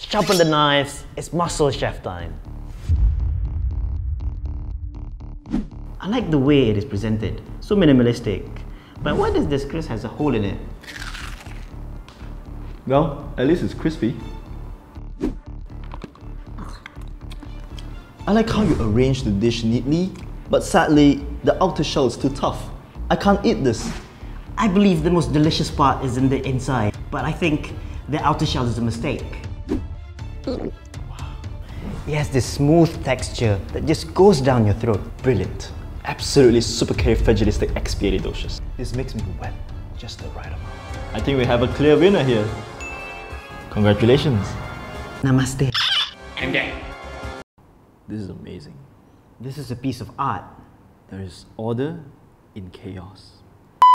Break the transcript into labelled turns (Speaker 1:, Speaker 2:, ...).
Speaker 1: Sharpen the knives, it's muscle chef time. I like the way it is presented, so minimalistic. But why does this crisp has a hole in it?
Speaker 2: Well, at least it's crispy. I like how you arrange the dish neatly, but sadly, the outer shell is too tough. I can't eat this.
Speaker 1: I believe the most delicious part is in the inside, but I think the outer shell is a mistake. It has this smooth texture that just goes down your throat.
Speaker 2: Brilliant. Absolutely supercalifragilisticexpialidocious. This makes me wet just the right amount. I think we have a clear winner here. Congratulations.
Speaker 1: Namaste. I'm dead.
Speaker 2: This is amazing.
Speaker 1: This is a piece of art.
Speaker 2: There is order in chaos.